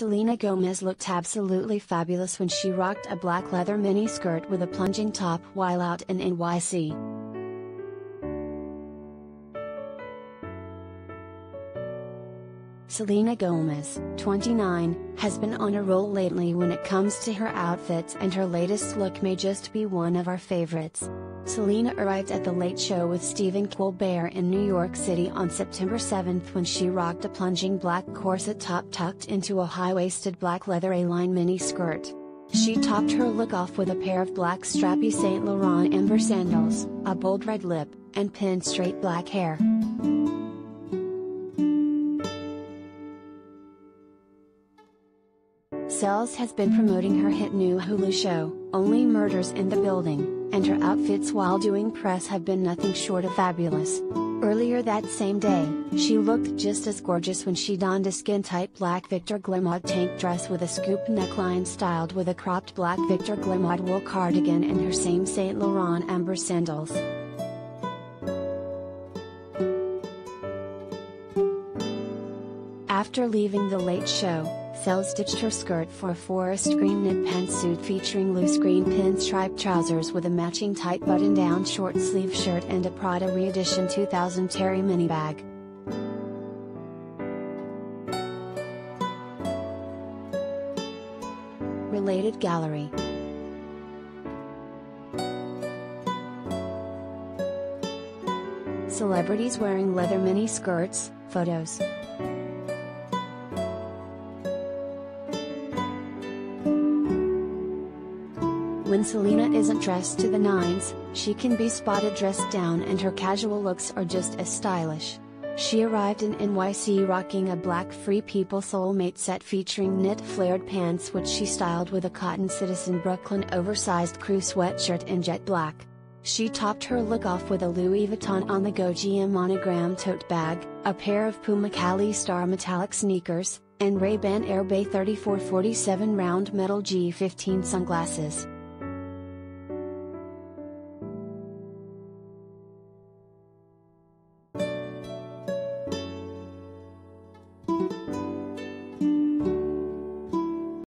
Selena Gomez looked absolutely fabulous when she rocked a black leather mini skirt with a plunging top while out in NYC. Selena Gomez, 29, has been on a roll lately when it comes to her outfits and her latest look may just be one of our favorites. Selena arrived at The Late Show with Stephen Colbert in New York City on September 7 when she rocked a plunging black corset top tucked into a high-waisted black leather A-line mini skirt. She topped her look off with a pair of black strappy Saint Laurent Amber sandals, a bold red lip, and pinned straight black hair. Sels has been promoting her hit new Hulu show, Only Murders in the Building, and her outfits while doing press have been nothing short of fabulous. Earlier that same day, she looked just as gorgeous when she donned a skin-tight black Victor Glemaud tank dress with a scoop neckline styled with a cropped black Victor Glemaud wool cardigan and her same Saint Laurent amber sandals. After leaving the late show, Sels stitched her skirt for a forest green knit pantsuit featuring loose green pinstripe trousers with a matching tight button-down short sleeve shirt and a Prada re-edition 2000 Terry mini bag. Related gallery Celebrities wearing leather mini skirts, photos. When Selena isn't dressed to the nines, she can be spotted dressed down and her casual looks are just as stylish. She arrived in NYC rocking a black Free People Soulmate set featuring knit flared pants which she styled with a cotton Citizen Brooklyn oversized crew sweatshirt in jet black. She topped her look off with a Louis Vuitton on the go GM monogram tote bag, a pair of Puma Cali Star metallic sneakers, and Ray-Ban Airbay 3447 round metal G15 sunglasses.